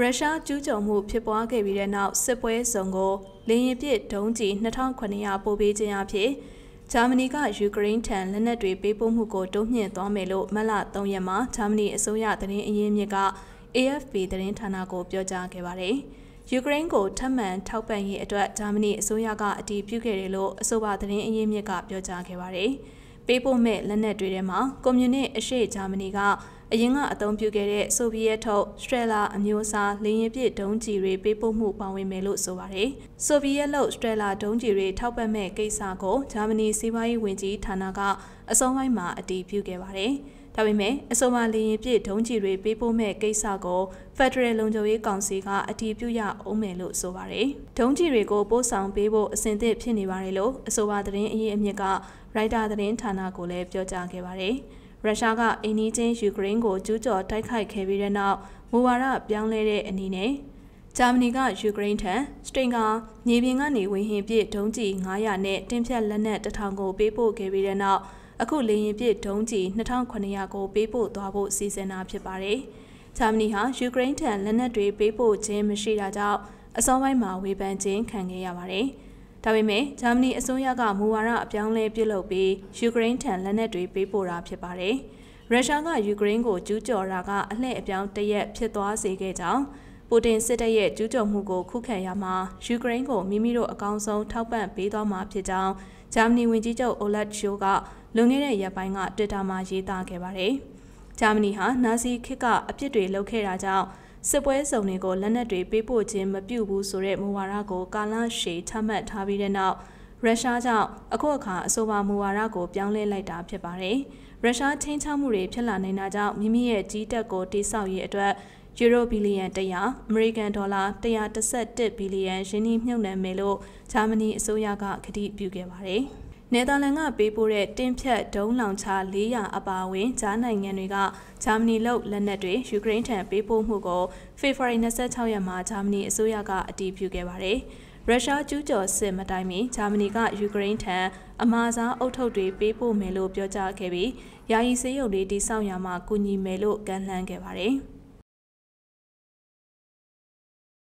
ရုရှားကျူးကျော်မှုဖြစ်ပွားခဲ့ပြီးတဲ့နောက်စစ်ပွဲစုံကိုလေရင်ပစ်ဒုံးကျည်2900ပို့ပေးခြင်းအဖြစ်ဂျာမနီကယူကရိန်းထံလက်နက်တွေပေးပို့မှုကိုတိုးမြှင့်သွားမယ်လို့မလ3ရက်မှာဂျာမနီအစိုးရသတင်းအရင်းမြစ်က AFP သတင်းဌာနကိုပြောကြားခဲ့ပါတယ်။ယူကရိန်းကိုထပ်မံထောက်ပံ့ရေးအတွက်ဂျာမနီအစိုးရကအတည်ပြုခဲ့တယ်လို့အဆိုပါသတင်းအရင်းမြစ်ကပြောကြားခဲ့ပါတယ်။ ပေးပို့မဲ့လက်နက်တွေထဲမှာကွန်မြူနစ်အရှေ့ဂျာမနီကအရင်ကအသုံးပြုခဲ့တဲ့ဆိုဗီယက်ထုတ်စထရလာအမျိုးအစားလေယာဉ်ပစ်ဒုံးကျည်တွေပေးပို့မှုပါဝင်မယ်လို့ဆိုပါတယ်။ဆိုဗီယက်လို့စထရလာဒုံးကျည်တွေထောက်ပံ့မဲ့ကိစ္စကိုဂျာမနီစီးပွားရေးဝန်ကြီးဌာနကအစောပိုင်းမှာအတည်ပြုခဲ့ပါတယ်။ ဒါပေမဲ့အဆိုပါလေရင်ပြည့်ဒုံးကျည်တွေပေးပို့မဲ့ကိစ္စကို Federal လုံခြုံရေးကောင်စီကအတည်ပြုရအောင်မယ်လို့ဆိုပါတယ်။ဒုံးကျည်တွေကိုပို့ဆောင်ပေးဖို့အစဉ်သင့်ဖြစ်နေပါတယ်လို့အဆိုပါသတင်းအရေးအမြစ်ကရိုက်တာသတင်းဌာနကိုလည်းပြောကြားခဲ့ပါတယ်။ရုရှားကအိန္ဒိချင်းယူကရိန်းကိုကျူးကျော်တိုက်ခိုက်ခဲ့ပြီးတဲ့နောက်မူဝါဒပြောင်းလဲတဲ့အနေနဲ့ဂျာမနီကယူကရိန်းထံစတိန်ကမြေပြင်ကနေဝေဟင်ပြည့်ဒုံးကျည်900နဲ့တင်ဖြတ်လက်နက်1000ကိုပေးပို့ခဲ့ပြီးတဲ့နောက် အခုလေရင်ပြည့်ဒုံးကျည်2900ကိုပေးပို့သွားဖို့စီစဉ်တာဖြစ်ပါတယ်။ဂျာမနီဟာယူကရိန်းထံလက်နက်တွေပေးပို့ခြင်းမရှိတာကြောင့်အစောပိုင်းမှာဝေဖန်ခြင်းခံခဲ့ရပါတယ်။ဒါပေမဲ့ဂျာမနီအစိုးရကမူဝါဒအပြောင်းလဲပြုလုပ်ပြီးယူကရိန်းထံလက်နက်တွေပေးပို့တာဖြစ်ပါတယ်။ရုရှားကယူကရိန်းကိုကျူးကျော်တာကအလှည့်အပြောင်းတရက်ဖြစ်သွားစေခဲ့ကြောင်း ပူတင်စစ်တပ်ရဲ့ကျူးကျော်မှုကိုခုခံရမှာယူကရိန်းကိုမိမိတို့အကောင်းဆုံးထောက်ပံ့ပေးသွားမှာဖြစ်ကြောင်းဂျာမနီဝန်ကြီးချုပ်အိုလက်ရှိုကလွန်ခဲ့တဲ့ရက်ပိုင်းကတွစ်တာမှာရေးသားခဲ့ပါတယ်။ဂျာမနီဟာနာဇီခေတ်ကအပြစ်တွေလုပ်ခဲ့တာကြောင့်စစ်ပွဲစုံတွေကိုလက်နက်တွေပေးပို့ခြင်းမပြုဘူးဆိုတဲ့မူဝါဒကိုကာလရှည်ချမှတ်ထားပြီးတဲ့နောက်ရုရှားကြောင့်အခုအခါအဆိုပါမူဝါဒကိုပြောင်းလဲလိုက်တာဖြစ်ပါတယ်။ရုရှားချင်းချောက်မှုတွေဖြစ်လာနေတာကြောင့်မိမိရဲ့ကြီးတက်ကိုတိစောက်ရေးအတွက် ယူရိုဘီလီယံ100အမေရိကန်ဒေါ်လာ131ဘီလီယံရင်းနှီးမြှုပ်နှံမယ်လို့ဂျာမနီအစိုးရကကတိပြုခဲ့ပါတယ်။နယ်သာလန်ကပေးပို့တဲ့တင်းဖြတ်ဒုံးလောင်ချ400အပါအဝင်ဂျားနိုင်ငံတွေကဂျာမနီလုပ်လက်နက်တွေယူကရိန်းထံပေးပို့မှုကိုဖေဖော်ဝါရီ26ရက်မှာဂျာမနီအစိုးရကအတည်ပြုခဲ့ပါတယ်။ရုရှားကျူးကျော်စစ်မတိုင်မီဂျာမနီကယူကရိန်းထံအမာစားအုပ်ထုပ်တွေပေးပို့မယ်လို့ပြောကြားခဲ့ပြီးယာယီစေးရုံတွေတိစောက်ရမှာကူညီမယ်လို့ကန့်လန့်ခဲ့ပါတယ်။